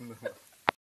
No.